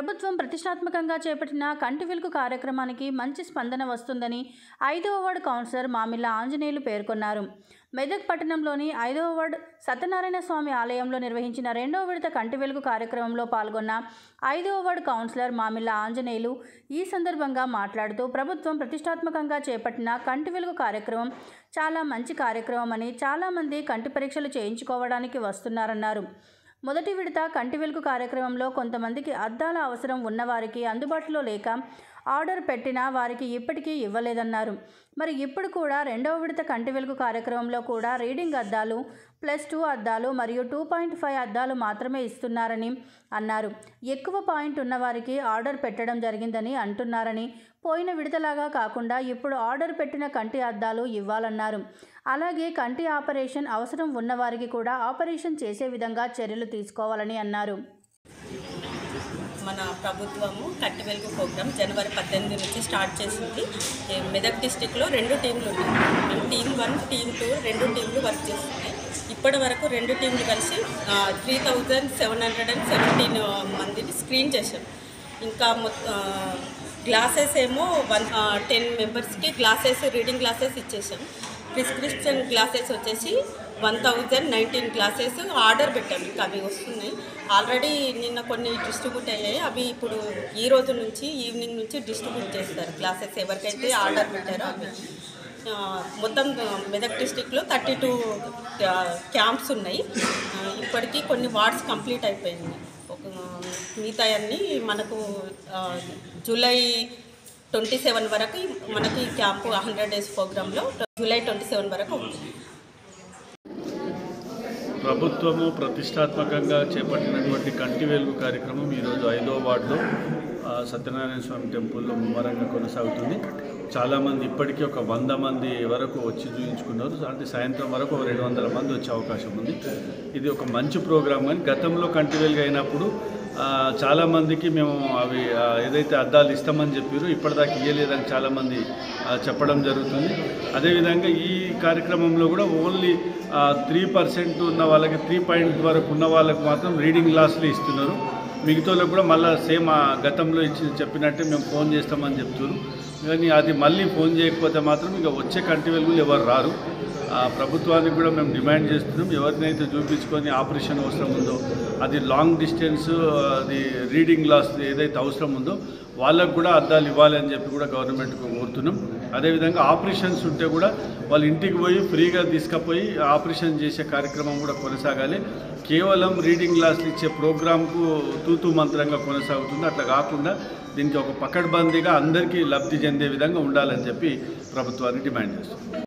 ప్రభుత్వం ప్రతిష్టాత్మకంగా చేపట్టిన కంటి వెలుగు కార్యక్రమానికి మంచి స్పందన వస్తుందని ఐదవ వార్డు కౌన్సిలర్ మామిళ్ళ ఆంజనేయులు పేర్కొన్నారు. మెదక్ పట్టణంలోని ఐదవ వార్డు సత్యనారాయణ స్వామి ఆలయంలో నిర్వహించిన రెండవ విడత కంటి వెలుగు కార్యక్రమంలో పాల్గొన్న ఐదవ వార్డు కౌన్సిలర్ మామిళ్ళ ఆంజనేయులు ఈ సందర్భంగా మాట్లాడుతూ ప్రభుత్వం ప్రతిష్టాత్మకంగా చేపట్టిన కంటి వెలుగు కార్యక్రమం చాలా మంచి కార్యక్రమం అని చాలామంది కంటి పరీక్షలు చేయించుకోవడానికి వస్తున్నారన్నారు. మొదటి విడత కంటి వెలుగు కార్యక్రమంలో కొంతమందికి అద్దాల అవసరం ఉన్నవారికి అందుబాటులో లేక ఆర్డర్ పెట్టినా వారికి ఇప్పటికీ ఇవ్వలేదన్నారు. మరి ఇప్పుడు కూడా రెండవ విడత కంటి వెలుగు కార్యక్రమంలో కూడా రీడింగ్ అద్దాలు ప్లస్ టూ అద్దాలు మరియు టూ పాయింట్ ఫైవ్ అద్దాలు మాత్రమే ఇస్తున్నారని అన్నారు. ఎక్కువ పాయింట్ ఉన్నవారికి ఆర్డర్ పెట్టడం జరిగిందని అంటున్నారని పోయిన విడతలాగా కాకుండా ఇప్పుడు ఆర్డర్ పెట్టిన కంటి అద్దాలు ఇవ్వాలన్నారు. అలాగే కంటి ఆపరేషన్ అవసరం ఉన్నవారికి కూడా ఆపరేషన్ చేసే విధంగా చర్యలు తీసుకోవాలని అన్నారు. మన ప్రభుత్వము కట్టి వెలుగు ప్రోగ్రామ్ జనవరి పద్దెనిమిది నుంచి స్టార్ట్ చేసింది. మెదక్ డిస్టిక్లో రెండు టీంలు ఉన్నాయి. మేము టీం వన్ టీం టూ రెండు టీంలు వర్క్ చేస్తున్నాయి. ఇప్పటి వరకు రెండు టీంలు కలిసి three thousand seven hundred and seventeen మందిని స్క్రీన్ చేశాం. ఇంకా గ్లాసెస్ ఏమో వన్ టెన్ మెంబర్స్కి గ్లాసెస్ రీడింగ్ గ్లాసెస్ ఇచ్చేసాం ప్రిస్క్రిప్షన్ గ్లాసెస్ వచ్చేసి one thousand nineteen glasses order పెట్టాము ఇంకా అవి వస్తున్నాయి. ఆల్రెడీ నిన్న కొన్ని డిస్ట్రిబ్యూట్ అయ్యాయి. అవి ఇప్పుడు ఈ రోజు నుంచి ఈవినింగ్ నుంచి డిస్ట్రిబ్యూట్ చేస్తారు. గ్లాసెస్ ఎవరికైతే ఆర్డర్ పెట్టారో అవి. మొత్తం మెదక్ డిస్టిక్లో థర్టీ టూ క్యాంప్స్ ఉన్నాయి. ఇప్పటికీ కొన్ని వార్డ్స్ కంప్లీట్ అయిపోయింది ఒక మిగతా అన్నీ మనకు జూలై ట్వంటీ సెవెన్ వరకు మనకి క్యాంపు హండ్రెడ్ డేస్ ప్రోగ్రాంలో జూలై ట్వంటీ సెవెన్ వరకు ప్రభుత్వము ప్రతిష్టాత్మకంగా చేపట్టినటువంటి కంటి వెలుగు కార్యక్రమం ఈరోజు ఐదో వార్డులో సత్యనారాయణ స్వామి టెంపుల్లో ముమ్మరంగా కొనసాగుతుంది. చాలామంది ఇప్పటికీ ఒక వంద మంది వరకు వచ్చి చూపించుకున్నారు అంటే సాయంత్రం వరకు ఒక రెండు వందల మంది వచ్చే అవకాశం ఉంది. ఇది ఒక మంచి ప్రోగ్రామ్. కానీ గతంలో కంటి వెలుగు అయినప్పుడు చాలామందికి మేము అవి ఏదైతే అద్దాలు ఇస్తామని చెప్పారో ఇప్పటిదాకా ఇవ్వలేదని చాలామంది చెప్పడం జరుగుతుంది. అదేవిధంగా ఈ కార్యక్రమంలో కూడా ఓన్లీ త్రీ పర్సెంట్ ఉన్న వాళ్ళకి త్రీ పాయింట్ వరకు ఉన్న వాళ్ళకి మాత్రం రీడింగ్ గ్లాసులు ఇస్తున్నారు. మిగతా వాళ్ళకి కూడా మళ్ళీ సేమ్ ఆ గతంలో ఇచ్చి చెప్పినట్టే మేము ఫోన్ చేస్తామని చెప్తున్నారు. కానీ అది మళ్ళీ ఫోన్ చేయకపోతే మాత్రం ఇక వచ్చే కంటి వెలుగులు ఎవరు రారు. ప్రభుత్వానికి కూడా మేము డిమాండ్ చేస్తున్నాం. ఎవరినైతే చూపించుకొని ఆపరేషన్ అవసరం ఉందో అది లాంగ్ డిస్టెన్స్ అది రీడింగ్ లాస్ ఏదైతే అవసరం ఉందో వాళ్ళకు కూడా అద్దాలు ఇవ్వాలి అని చెప్పి కూడా గవర్నమెంట్కు కోరుతున్నాం. అదేవిధంగా ఆపరేషన్స్ ఉంటే కూడా వాళ్ళు ఇంటికి పోయి ఫ్రీగా తీసుకుపోయి ఆపరేషన్ చేసే కార్యక్రమం కూడా కొనసాగాలి. కేవలం రీడింగ్ క్లాసులు ఇచ్చే ప్రోగ్రాంకు తూతు మంత్రంగా కొనసాగుతుంది. అట్లా కాకుండా దీనికి ఒక పకడ్బందీగా అందరికీ లబ్ధి చెందే విధంగా ఉండాలని చెప్పి ప్రభుత్వాన్ని డిమాండ్ చేస్తున్నాం.